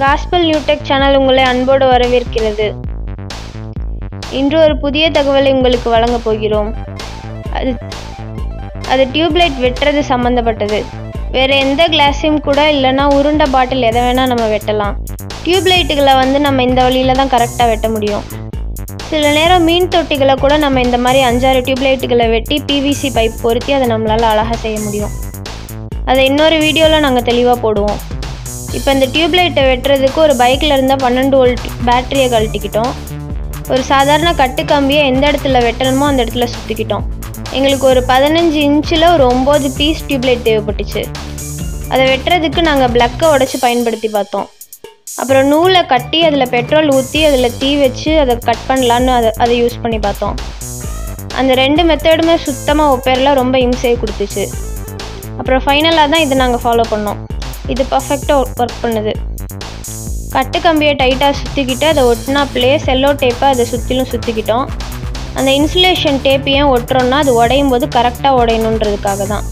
Gospel Newtech channel உங்களை அன்போடு வரவேற்கிறது. இன்று ஒரு புதிய தகவலை உங்களுக்கு வழங்கப் போகிறோம். அது அது டியூப்லைட் வெட்டுறது சம்மந்தப்பட்டது வேறு எந்த கிளாஸையும் கூட இல்லைன்னா உருண்டை பாட்டில் எதை வேணால் நம்ம வெட்டலாம். டியூப்லைட்டுகளை வந்து நம்ம இந்த வழியில் தான் கரெக்டாக வெட்ட முடியும். சில நேரம் மீன் தொட்டிகளை கூட நம்ம இந்த மாதிரி அஞ்சாறு டியூப்லைட்டுகளை வெட்டி பிவிசி பைப் பொருத்தி அதை நம்மளால் அழகாக செய்ய முடியும். அதை இன்னொரு வீடியோவில் நாங்கள் தெளிவாக போடுவோம். இப்போ இந்த டியூப்லைட்டை வெட்டுறதுக்கு ஒரு பைக்கில் இருந்தால் பன்னெண்டு வோல்ட் பேட்டரியை கழட்டிக்கிட்டோம். ஒரு சாதாரண கட்டு கம்பியை எந்த இடத்துல வெட்டணுமோ அந்த இடத்துல சுற்றிக்கிட்டோம் எங்களுக்கு ஒரு பதினஞ்சு இன்ச்சில் ஒரு ஒம்பது பீஸ் டியூப்லைட் தேவைப்பட்டுச்சு. அதை வெட்டுறதுக்கு நாங்கள் பிளக்கை உடச்சி பயன்படுத்தி பார்த்தோம். அப்புறம் நூலை கட்டி அதில் பெட்ரோல் ஊற்றி அதில் தீ வச்சு அதை கட் பண்ணலான்னு அதை அதை யூஸ் பண்ணி பார்த்தோம். அந்த ரெண்டு மெத்தடுமே சுத்தமாக ஒப்பேரில் ரொம்ப இம்சையை கொடுத்துச்சு. அப்புறம் ஃபைனலாக தான் இதை நாங்கள் ஃபாலோ பண்ணோம். இது பர்ஃபெக்டாக ஒர்க் பண்ணுது. கட்டு கம்பியை டைட்டாக சுற்றிக்கிட்டு அதை ஒட்டினாப்பிலே செல்லோ டேப்பை அதை சுற்றிலும் சுற்றிக்கிட்டோம் அந்த இன்சுலேஷன் டேப் ஏன் ஒட்டுறோன்னா அது உடையும் போது கரெக்டாக உடையணுன்றதுக்காக தான்.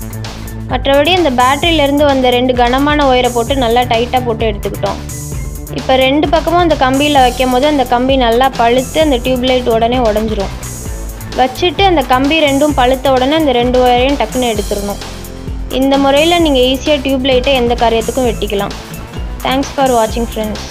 மற்றபடி அந்த பேட்டரியிலேருந்து வந்த ரெண்டு கனமான ஒயரை போட்டு நல்லா டைட்டாக போட்டு எடுத்துக்கிட்டோம். இப்போ ரெண்டு பக்கமும் அந்த கம்பியில் வைக்கும் போது அந்த கம்பி நல்லா பழுத்து அந்த டியூப்லைட் உடனே உடஞ்சிரும். வச்சுட்டு அந்த கம்பி ரெண்டும் பழுத்த உடனே அந்த ரெண்டு ஒயரையும் டக்குன்னு எடுத்துடணும். இந்த முறையில் நீங்கள் ஈஸியாக டியூப்லைட்டை எந்த காரியத்துக்கும் வெட்டிக்கலாம். தேங்க்ஸ் ஃபார் வாட்சிங் ஃப்ரெண்ட்ஸ்